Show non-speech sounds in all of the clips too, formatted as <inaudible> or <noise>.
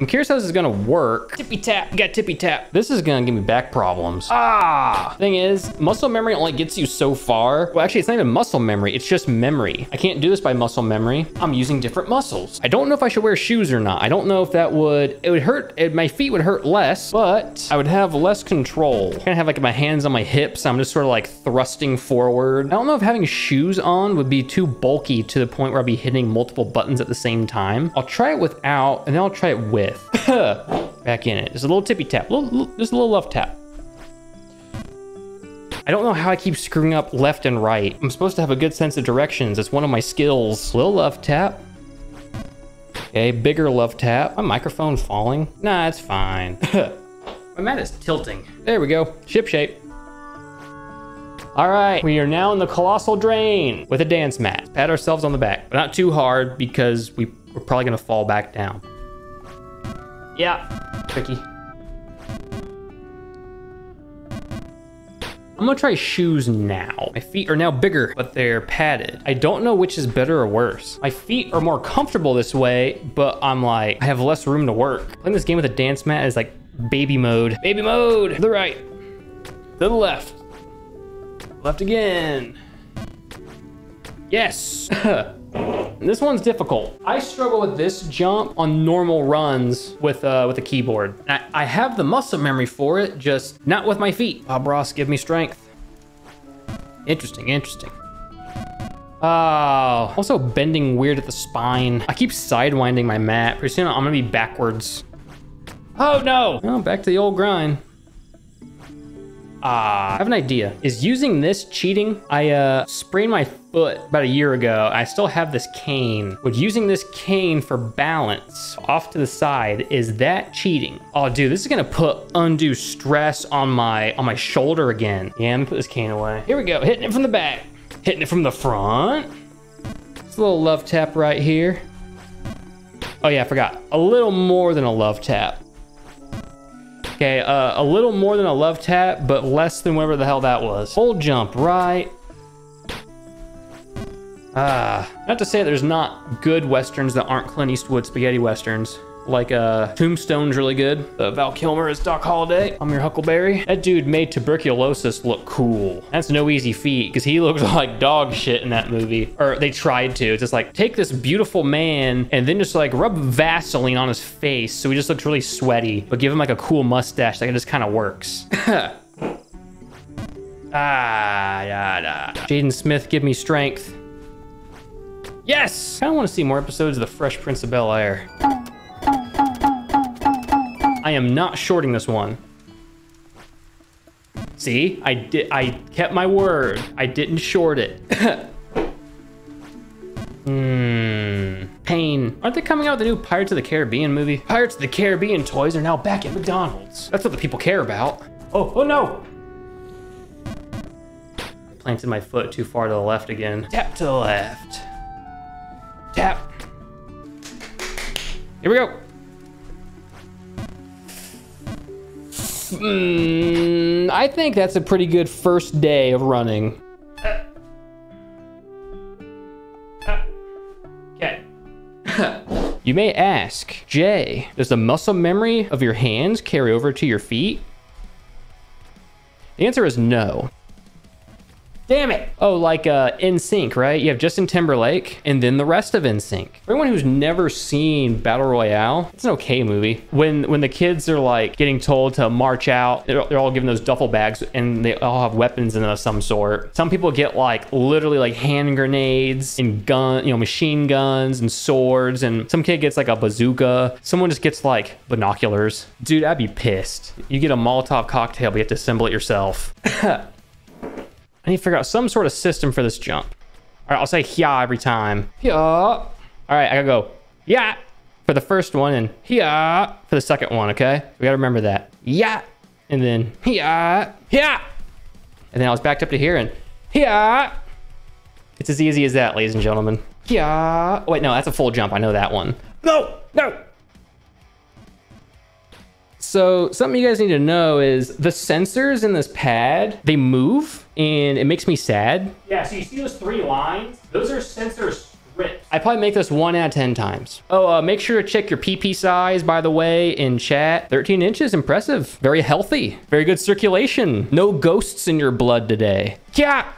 I'm curious how this is gonna work. Tippy tap, you got tippy tap. This is gonna give me back problems. Ah! Thing is, muscle memory only gets you so far. Well, actually, it's not even muscle memory, it's just memory. I can't do this by muscle memory. I'm using different muscles. I don't know if I should wear shoes or not. I don't know if that would, it would hurt, it, my feet would hurt less, but I would have less control. I Kind of have like my hands on my hips. I'm just sort of like thrusting forward. I don't know if having shoes on would be too bulky to the point where I'd be hitting multiple buttons at the same time. I'll try it without, and then I'll try it with. <laughs> Back in it. Just a little tippy tap. Little, little, just a little left tap. I don't know how I keep screwing up left and right. I'm supposed to have a good sense of directions. It's one of my skills. Little left tap. Okay, bigger left tap. My microphone falling? Nah, it's fine. <laughs> my mat is tilting. There we go. Ship shape. All right, we are now in the colossal drain with a dance mat. Pat ourselves on the back, but not too hard because we, we're probably gonna fall back down. Yeah, tricky. I'm gonna try shoes now. My feet are now bigger, but they're padded. I don't know which is better or worse. My feet are more comfortable this way, but I'm like, I have less room to work. Playing this game with a dance mat is like baby mode. Baby mode, to the right, to the left, left again. Yes. <laughs> this one's difficult. I struggle with this jump on normal runs with uh, with a keyboard. I, I have the muscle memory for it, just not with my feet. Bob Ross, give me strength. Interesting, interesting. Oh, also bending weird at the spine. I keep sidewinding my mat. Pretty soon I'm gonna be backwards. Oh no! Oh, back to the old grind. Ah, I have an idea. Is using this cheating? I uh, sprained my foot about a year ago. I still have this cane. Would using this cane for balance off to the side, is that cheating? Oh, dude, this is gonna put undue stress on my on my shoulder again. Yeah, let me put this cane away. Here we go, hitting it from the back. Hitting it from the front. It's a little love tap right here. Oh yeah, I forgot. A little more than a love tap. Okay, uh, a little more than a love tap, but less than whatever the hell that was. Full jump right. Ah, not to say there's not good westerns that aren't Clint Eastwood spaghetti westerns. Like uh, Tombstone's really good. Uh, Val Kilmer is Doc Holliday. I'm your Huckleberry. That dude made tuberculosis look cool. That's no easy feat because he <laughs> looks like dog shit in that movie. Or they tried to. It's just like take this beautiful man and then just like rub Vaseline on his face so he just looks really sweaty, but give him like a cool mustache that just kind of works. <laughs> ah, yeah. Jaden Smith, give me strength. Yes! I kind of want to see more episodes of The Fresh Prince of Bel Air. I am not shorting this one. See, I did. I kept my word. I didn't short it. <coughs> Hmm. Pain. Aren't they coming out with the new Pirates of the Caribbean movie? Pirates of the Caribbean toys are now back at McDonald's. That's what the people care about. Oh, oh no! Planted my foot too far to the left again. Tap to the left. Here we go. Mm, I think that's a pretty good first day of running. Okay. <laughs> you may ask, Jay, does the muscle memory of your hands carry over to your feet? The answer is no. Damn it. Oh, like uh, NSYNC, right? You have Justin Timberlake and then the rest of NSYNC. For anyone who's never seen Battle Royale, it's an okay movie. When when the kids are like getting told to march out, they're, they're all given those duffel bags and they all have weapons in them of some sort. Some people get like literally like hand grenades and gun, you know, machine guns and swords. And some kid gets like a bazooka. Someone just gets like binoculars. Dude, I'd be pissed. You get a Molotov cocktail, but you have to assemble it yourself. <laughs> I need to figure out some sort of system for this jump. All right, I'll say yeah every time. Yeah. All right, I gotta go. Yeah for the first one and yeah for the second one, okay? We gotta remember that. Yeah. And then yeah. Yeah. And then I was backed up to here and yeah. It's as easy as that, ladies and gentlemen. Yeah. Wait, no, that's a full jump. I know that one. No, no. So something you guys need to know is the sensors in this pad, they move and it makes me sad. Yeah, so you see those three lines? Those are sensors I probably make this one out of 10 times. Oh, uh, make sure to check your PP size, by the way, in chat. 13 inches, impressive. Very healthy. Very good circulation. No ghosts in your blood today. Yeah.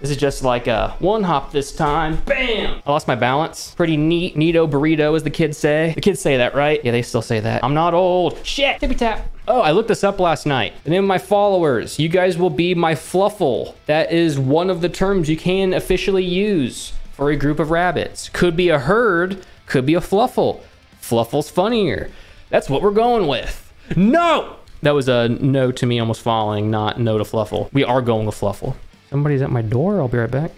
This is just like a one hop this time. Bam! I lost my balance. Pretty neat, neato burrito, as the kids say. The kids say that, right? Yeah, they still say that. I'm not old. Shit! Tippy tap. Oh, I looked this up last night. The name of my followers. You guys will be my fluffle. That is one of the terms you can officially use for a group of rabbits. Could be a herd, could be a fluffle. Fluffle's funnier. That's what we're going with. No! That was a no to me almost falling, not no to fluffle. We are going with fluffle. Somebody's at my door. I'll be right back.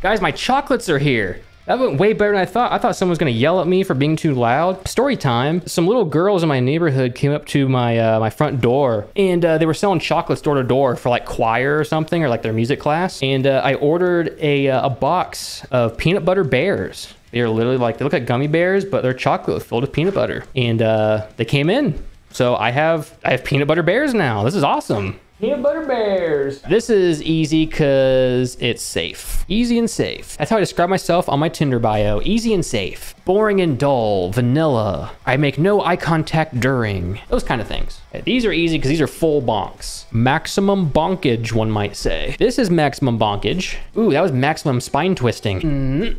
Guys, my chocolates are here. That went way better than I thought. I thought someone was gonna yell at me for being too loud. Story time. Some little girls in my neighborhood came up to my uh, my front door and uh, they were selling chocolates door to door for like choir or something or like their music class. And uh, I ordered a, uh, a box of peanut butter bears. They're literally like, they look like gummy bears, but they're chocolate filled with peanut butter. And uh, they came in. So I have I have peanut butter bears now. This is awesome. Peanut butter bears. This is easy because it's safe. Easy and safe. That's how I describe myself on my Tinder bio. Easy and safe. Boring and dull. Vanilla. I make no eye contact during. Those kind of things. These are easy because these are full bonks. Maximum bonkage, one might say. This is maximum bonkage. Ooh, that was maximum spine twisting. Mm.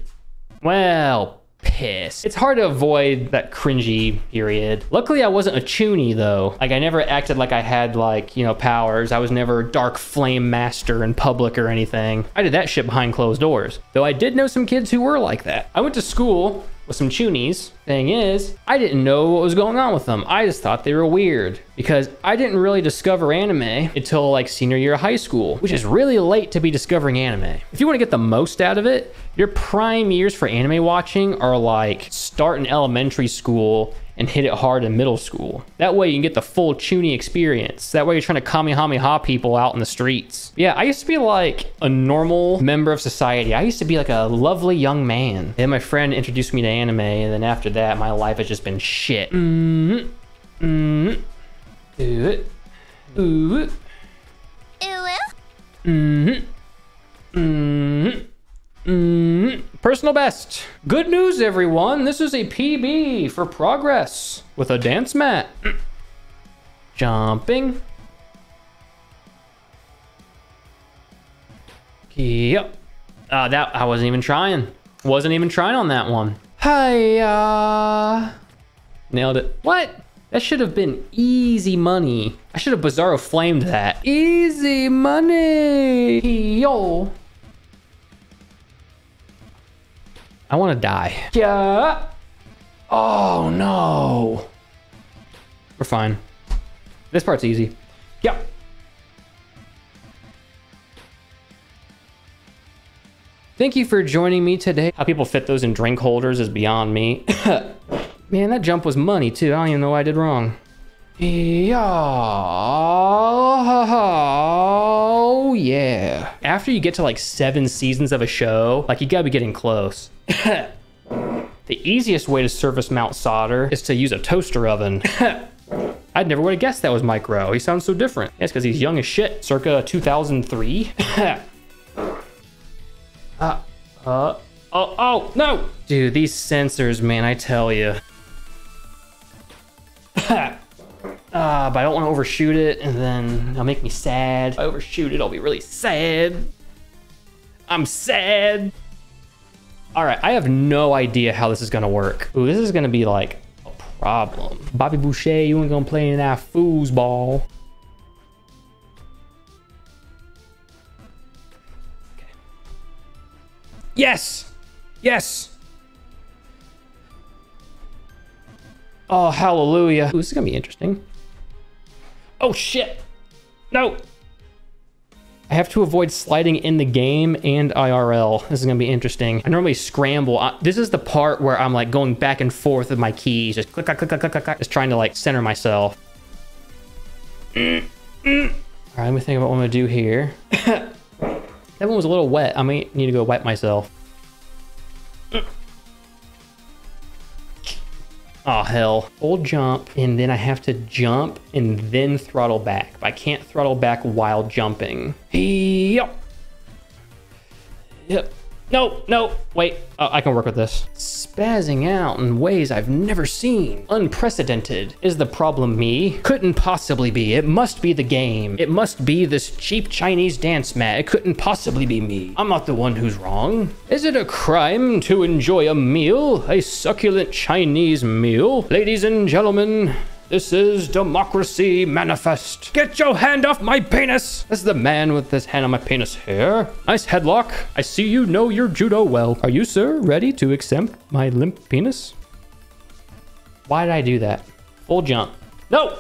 Well, piss. It's hard to avoid that cringy period. Luckily, I wasn't a chuny though. Like I never acted like I had like, you know, powers. I was never dark flame master in public or anything. I did that shit behind closed doors. Though I did know some kids who were like that. I went to school with some chunies. Thing is, I didn't know what was going on with them. I just thought they were weird because I didn't really discover anime until like senior year of high school, which is really late to be discovering anime. If you want to get the most out of it, your prime years for anime watching are like start in elementary school and hit it hard in middle school. That way you can get the full Chuny experience. That way you're trying to Kamehameha people out in the streets. Yeah, I used to be like a normal member of society. I used to be like a lovely young man. And then my friend introduced me to anime, and then after that, my life has just been shit. Mm hmm. Mm hmm. Ooh it. Ooh. Mm hmm. Mm hmm. Mm, personal best. Good news, everyone. This is a PB for progress with a dance mat. Jumping. Yep. Uh, that I wasn't even trying. Wasn't even trying on that one. Hiya. Nailed it. What? That should have been easy money. I should have Bizarro flamed that. Easy money. Yo. I want to die. Yeah. Oh, no. We're fine. This part's easy. Yep. Thank you for joining me today. How people fit those in drink holders is beyond me. <coughs> Man, that jump was money too. I don't even know what I did wrong. Yeah. Yeah. After you get to like seven seasons of a show, like you gotta be getting close. <coughs> the easiest way to surface mount solder is to use a toaster oven. <coughs> I'd never would have guessed that was Micro. He sounds so different. Yes, because he's young as shit. Circa 2003. <coughs> uh, uh, oh, oh, no! Dude, these sensors, man, I tell you. Uh, but I don't want to overshoot it, and then it'll make me sad. If I overshoot it, I'll be really sad. I'm sad. All right, I have no idea how this is gonna work. Ooh, this is gonna be like a problem. Bobby Boucher, you ain't gonna play in that foosball. Okay. Yes! Yes! Oh, hallelujah. Ooh, this is gonna be interesting. Oh shit! No! I have to avoid sliding in the game and IRL. This is gonna be interesting. I normally scramble. I, this is the part where I'm like going back and forth with my keys, just click, click, click, click, click, click, just trying to like center myself. Mm, mm. All right, let me think about what I'm gonna do here. <coughs> that one was a little wet. I might need to go wipe myself. Oh, hell. Hold jump, and then I have to jump and then throttle back. I can't throttle back while jumping. Yep. Yep. No, no, wait. Oh, I can work with this. Spazzing out in ways I've never seen. Unprecedented. Is the problem me? Couldn't possibly be. It must be the game. It must be this cheap Chinese dance mat. It couldn't possibly be me. I'm not the one who's wrong. Is it a crime to enjoy a meal? A succulent Chinese meal? Ladies and gentlemen, this is Democracy Manifest. Get your hand off my penis! This is the man with his hand on my penis here. Nice headlock. I see you know your judo well. Are you, sir, ready to accept my limp penis? Why did I do that? Full jump. No!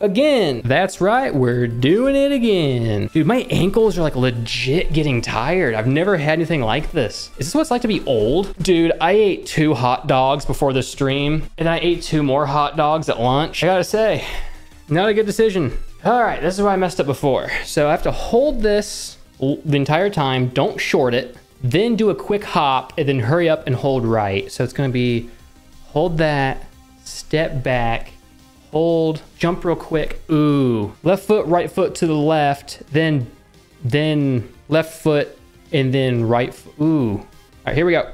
Again. That's right, we're doing it again. Dude, my ankles are like legit getting tired. I've never had anything like this. Is this what it's like to be old? Dude, I ate two hot dogs before the stream, and I ate two more hot dogs at lunch. I gotta say, not a good decision. All right, this is why I messed up before. So I have to hold this the entire time, don't short it, then do a quick hop, and then hurry up and hold right. So it's gonna be hold that, step back, hold, jump real quick. Ooh, left foot, right foot to the left, then, then left foot, and then right. Ooh. All right, here we go.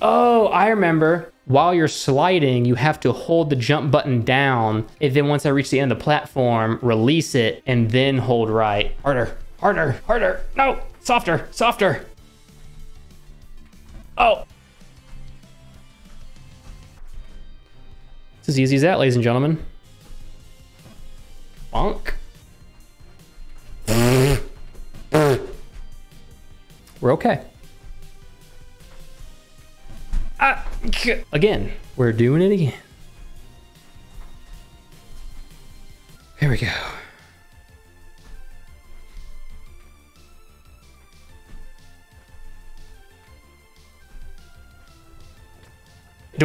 Oh, I remember. While you're sliding, you have to hold the jump button down. And then once I reach the end of the platform, release it and then hold right. Harder, harder, harder. No, softer, softer. Oh, It's as easy as that, ladies and gentlemen. Bonk. We're okay. Ah, again, we're doing it again.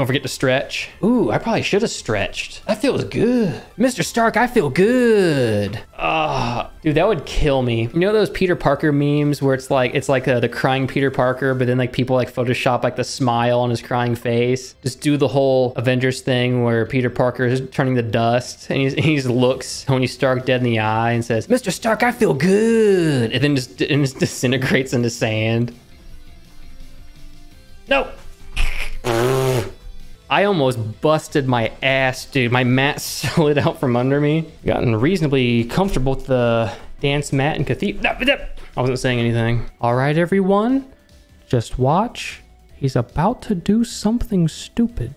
Don't forget to stretch. Ooh, I probably should have stretched. That feels good. Mr. Stark, I feel good. Ah, oh, dude, that would kill me. You know those Peter Parker memes where it's like, it's like uh, the crying Peter Parker, but then like people like Photoshop like the smile on his crying face. Just do the whole Avengers thing where Peter Parker is turning to dust and he, he just looks Tony Stark dead in the eye and says, Mr. Stark, I feel good. And then just, and just <laughs> disintegrates into sand. No. I almost busted my ass, dude. My mat <laughs> slid out from under me. Gotten reasonably comfortable with the dance mat and cathedral. I wasn't saying anything. All right, everyone. Just watch. He's about to do something stupid.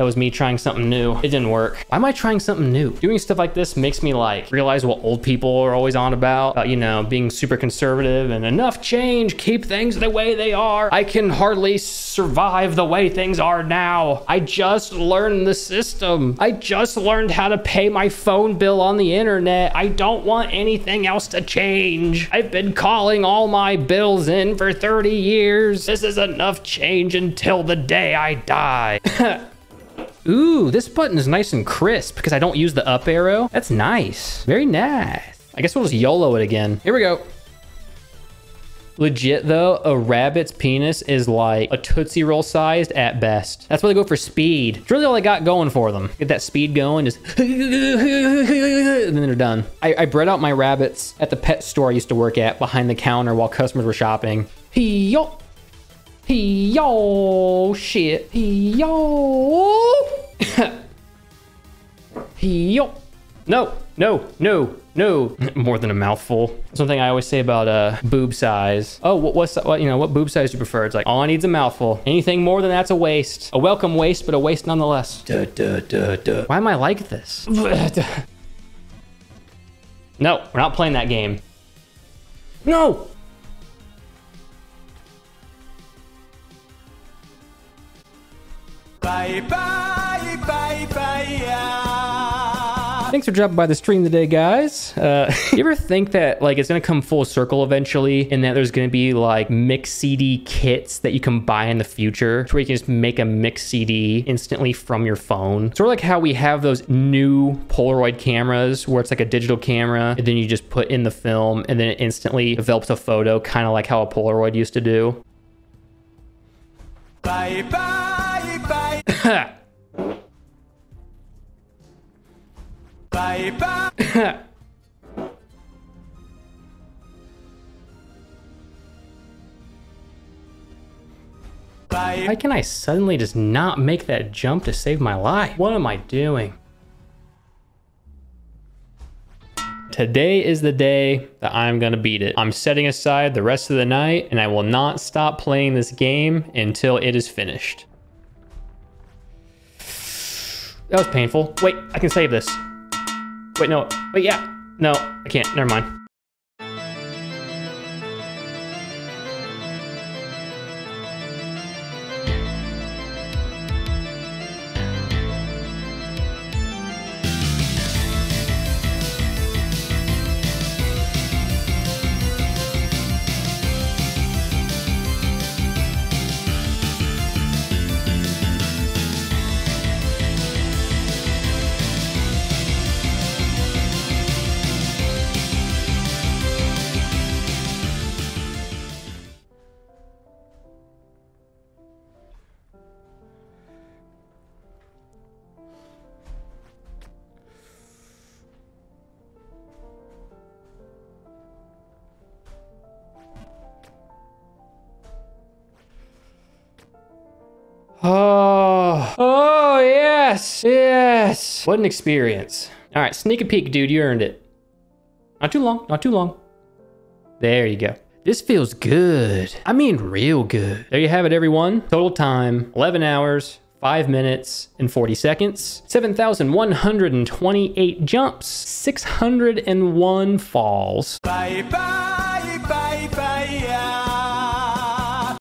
That was me trying something new. It didn't work. Why am I trying something new? Doing stuff like this makes me like realize what old people are always on about, about, you know, being super conservative and enough change, keep things the way they are. I can hardly survive the way things are now. I just learned the system. I just learned how to pay my phone bill on the internet. I don't want anything else to change. I've been calling all my bills in for 30 years. This is enough change until the day I die. <laughs> Ooh, this button is nice and crisp because I don't use the up arrow. That's nice. Very nice. I guess we'll just YOLO it again. Here we go. Legit though, a rabbit's penis is like a Tootsie Roll sized at best. That's why they go for speed. It's really all they got going for them. Get that speed going, just <laughs> and then they're done. I, I bred out my rabbits at the pet store I used to work at behind the counter while customers were shopping. Yo, Yo, shit. Yo. Yo. No, no, no, no. <laughs> More than a mouthful. Something I always say about uh, boob size. Oh, what, what's what? You know, what boob size do you prefer? It's like all I need is a mouthful. Anything more than that's a waste. A welcome waste, but a waste nonetheless. Duh, duh, duh, duh. Why am I like this? <laughs> no, we're not playing that game. No. Bye, bye, bye, bye. Thanks for dropping by the stream today, guys. Uh, <laughs> you ever think that like it's gonna come full circle eventually, and that there's gonna be like mix CD kits that you can buy in the future, where you can just make a mix CD instantly from your phone? Sort of like how we have those new Polaroid cameras, where it's like a digital camera, and then you just put in the film, and then it instantly develops a photo, kind of like how a Polaroid used to do. Bye bye Bye bye. Why can I suddenly just not make that jump to save my life? What am I doing? Today is the day that I'm gonna beat it. I'm setting aside the rest of the night and I will not stop playing this game until it is finished. That was painful. Wait, I can save this. Wait, no. Wait, yeah. No, I can't. Never mind. Oh, oh, yes, yes. What an experience. All right, sneak a peek, dude. You earned it. Not too long, not too long. There you go. This feels good. I mean, real good. There you have it, everyone. Total time 11 hours, 5 minutes and 40 seconds, 7,128 jumps, 601 falls. Bye bye.